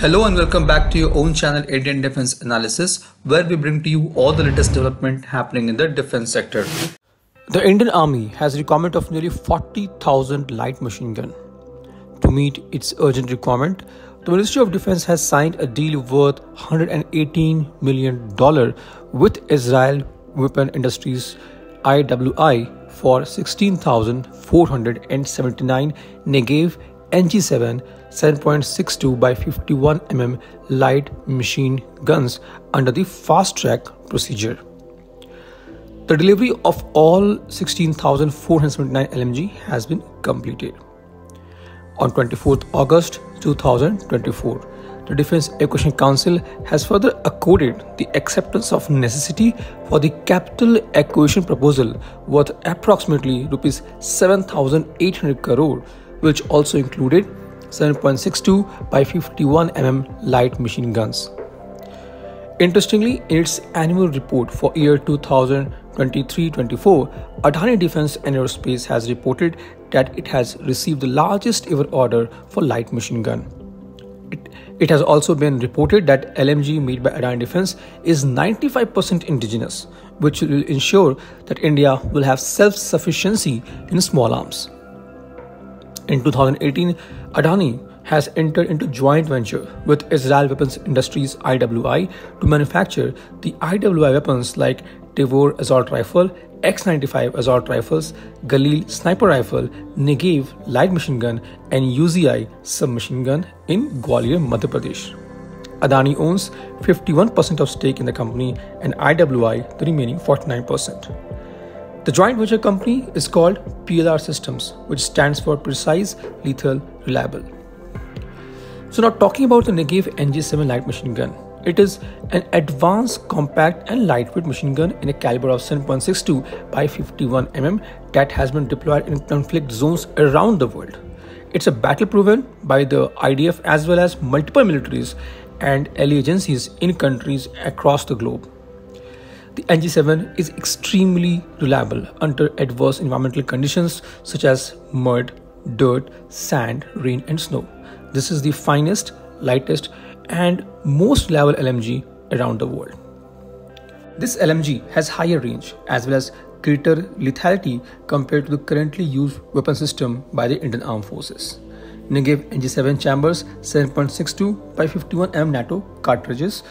Hello and welcome back to your own channel Indian Defense Analysis where we bring to you all the latest development happening in the defense sector. The Indian Army has a requirement of nearly 40,000 light machine gun. To meet its urgent requirement, the Ministry of Defense has signed a deal worth $118 million with Israel Weapon Industries IWI for 16,479 Negev NG7 7.62 by 51 mm light machine guns under the fast track procedure. The delivery of all 16,479 LMG has been completed. On 24th August 2024, the Defense Acquisition Council has further accorded the acceptance of necessity for the capital acquisition proposal worth approximately rupees 7,800 crore, which also included 7.62 by 51 mm light machine guns. Interestingly, in its annual report for year 2023-24, Adani Defense and Aerospace has reported that it has received the largest ever order for light machine gun. It, it has also been reported that LMG made by Adani Defense is 95% indigenous, which will ensure that India will have self-sufficiency in small arms. In 2018, Adani has entered into joint venture with Israel Weapons Industries IWI to manufacture the IWI weapons like Tavor assault rifle, X95 assault rifles, Galil sniper rifle, Negev light machine gun, and UZI submachine gun in Gwalior, Madhya Pradesh. Adani owns 51% of stake in the company and IWI the remaining 49%. The joint venture company is called PLR Systems, which stands for Precise, Lethal, Reliable. So now talking about the Negev NG7 light machine gun. It is an advanced, compact and lightweight machine gun in a caliber of 7.62 by 51 mm that has been deployed in conflict zones around the world. It's a battle proven by the IDF as well as multiple militaries and ally agencies in countries across the globe. The NG7 is extremely reliable under adverse environmental conditions such as mud, dirt, sand, rain, and snow. This is the finest, lightest, and most reliable LMG around the world. This LMG has higher range as well as greater lethality compared to the currently used weapon system by the Indian Armed Forces. Negev NG7 chambers 7.62 by 51 mm NATO cartridges.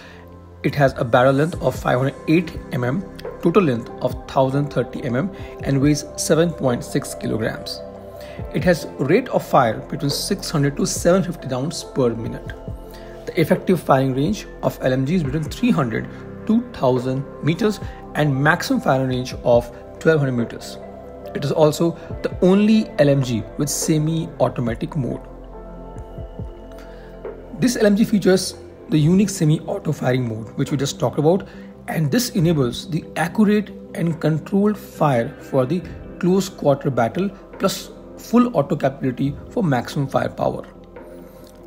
It has a barrel length of 508 mm, total length of 1030 mm, and weighs 7.6 kilograms. It has rate of fire between 600 to 750 rounds per minute. The effective firing range of LMG is between 300 to 1000 meters and maximum firing range of 1200 meters. It is also the only LMG with semi-automatic mode. This LMG features the unique semi-auto firing mode which we just talked about and this enables the accurate and controlled fire for the close quarter battle plus full auto capability for maximum firepower.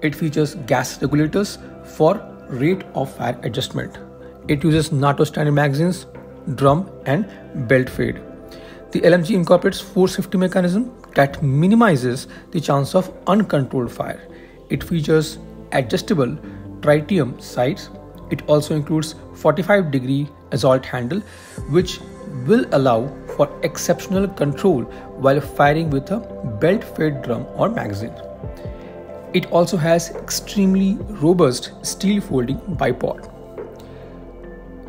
It features gas regulators for rate of fire adjustment. It uses NATO standard magazines, drum and belt fade. The LMG incorporates force safety mechanism that minimizes the chance of uncontrolled fire. It features adjustable tritium sights. It also includes 45 degree assault handle which will allow for exceptional control while firing with a belt fed drum or magazine. It also has extremely robust steel folding bipod.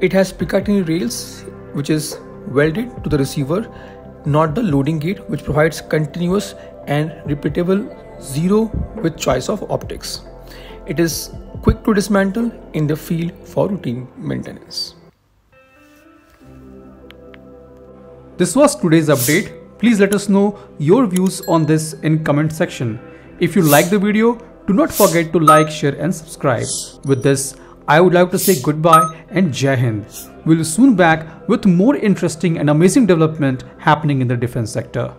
It has Picatinny rails which is welded to the receiver, not the loading gate which provides continuous and repeatable zero with choice of optics. It is quick to dismantle in the field for routine maintenance. This was today's update. Please let us know your views on this in comment section. If you like the video, do not forget to like, share and subscribe. With this, I would like to say goodbye and Jai Hind. We'll soon back with more interesting and amazing development happening in the defense sector.